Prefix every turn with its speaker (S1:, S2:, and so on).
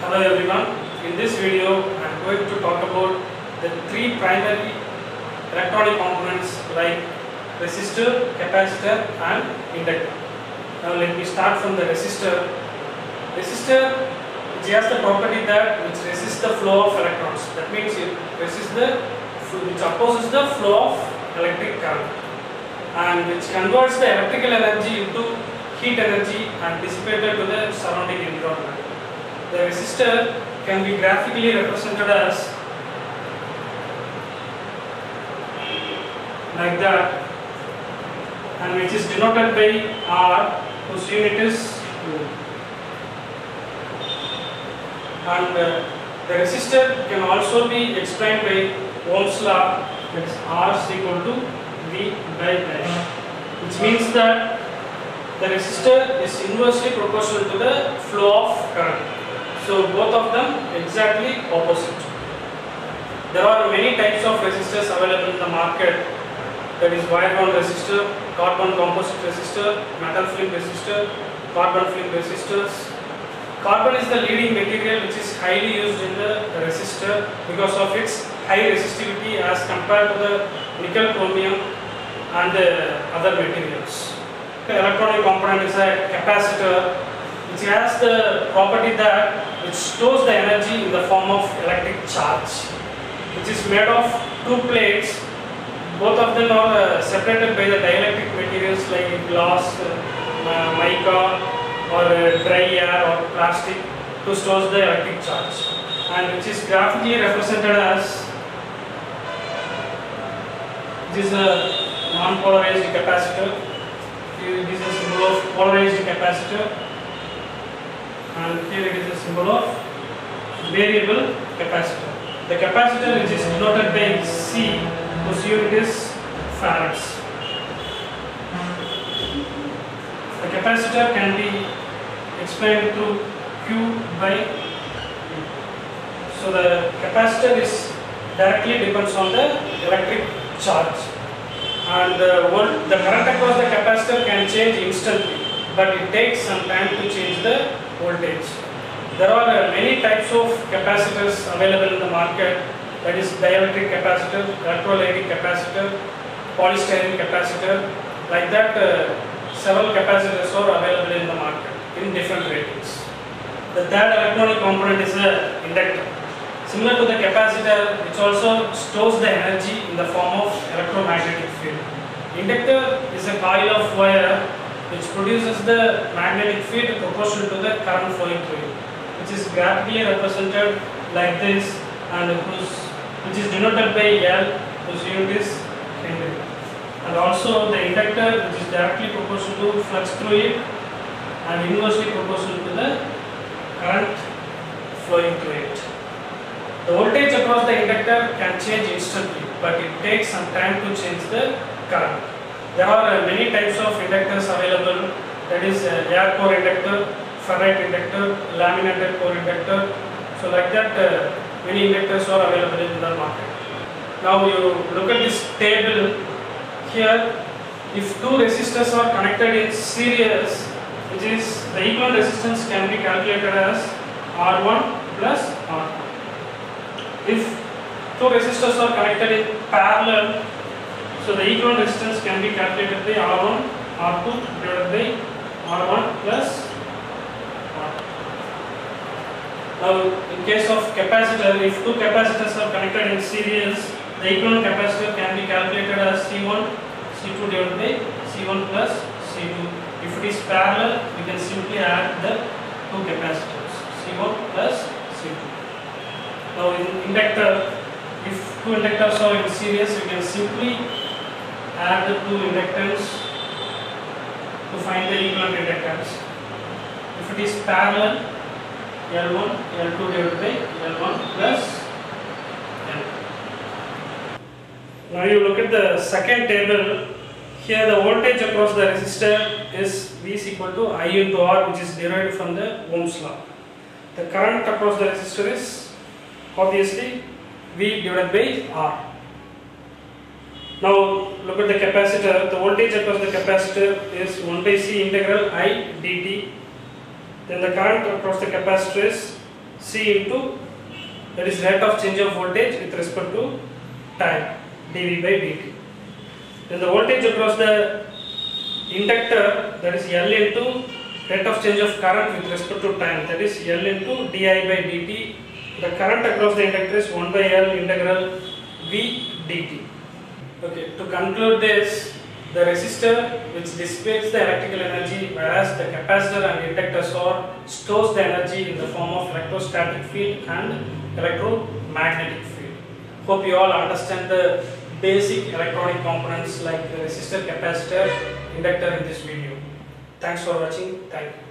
S1: Hello everyone. In this video, I am going to talk about the three primary electronic components like resistor, capacitor and inductor. Now let me start from the resistor. Resistor which has the property that which resists the flow of electrons. That means it resists the which opposes the flow of electric current and which converts the electrical energy into heat energy and dissipated to the surrounding environment. The resistor can be graphically represented as like that and which is denoted by R whose unit is. And uh, the resistor can also be explained by Ohm's law that is R is equal to V by I which means that the resistor is inversely proportional to the flow of current. So both of them exactly opposite. There are many types of resistors available in the market. That is wire wound resistor, carbon composite resistor, metal film resistor, carbon film resistors. Carbon is the leading material which is highly used in the resistor because of its high resistivity as compared to the nickel chromium and the other materials. The electronic component is a capacitor which has the property that it stores the energy in the form of electric charge which is made of two plates. Both of them are uh, separated by the dielectric materials like glass, uh, mica or uh, dry air or plastic to store the electric charge and which is graphically represented as this is a non-polarized capacitor. This is a symbol of polarized capacitor and here it is a symbol of variable capacitor. The capacitor which is denoted by C whose unit is farads the capacitor can be explained through Q by. So the capacitor is directly depends on the electric charge. And uh, the, volt, the current across the capacitor can change instantly but it takes some time to change the voltage. There are uh, many types of capacitors available in the market that is dielectric capacitor, electrolytic capacitor, polystyrene capacitor like that uh, several capacitors are available in the market in different ratings. The third electronic component is the inductor. Similar to the capacitor, which also stores the energy in the form of electromagnetic field. Inductor is a coil of wire which produces the magnetic field proportional to the current flowing through it, which is graphically represented like this and whose, which is denoted by L, whose unit is Henry. And also the inductor which is directly proportional to flux through it and inversely proportional to the current flowing through it. The voltage across the inductor can change instantly, but it takes some time to change the current. There are uh, many types of inductors available, that is uh, air core inductor, ferrite inductor, laminated core inductor. So like that, uh, many inductors are available in the market. Now you look at this table here. If two resistors are connected in series, which is the equivalent resistance can be calculated as R1 plus R2 if two resistors are connected in parallel, so the equivalent resistance can be calculated by R1, R2 divided by R1 plus R2. Now, in case of capacitor, if two capacitors are connected in series, the equivalent capacitor can be calculated as C1, C2 divided by C1 plus C2. If it is parallel, we can simply add the two capacitors, C1 plus C2. Now in inductor, if two inductors are in series, we can simply add the two inductors to find the equivalent inductance. If it is parallel, L1, L2 divided by L1 plus L2. Now you look at the second table. Here the voltage across the resistor is V is equal to I into R which is derived from the Ohm's law. The current across the resistor is obviously V divided by R. Now look at the capacitor. The voltage across the capacitor is 1 by C integral I dt. Then the current across the capacitor is C into that is rate of change of voltage with respect to time dV by dt. Then the voltage across the inductor that is L into rate of change of current with respect to time that is L into di by dt. The current across the inductor is 1 by L integral V dt. Okay, to conclude this, the resistor which dissipates the electrical energy whereas the capacitor and inductor store stores the energy in the form of electrostatic field and electromagnetic field. Hope you all understand the basic electronic components like resistor, capacitor, inductor in this video. Thanks for watching. Thank you.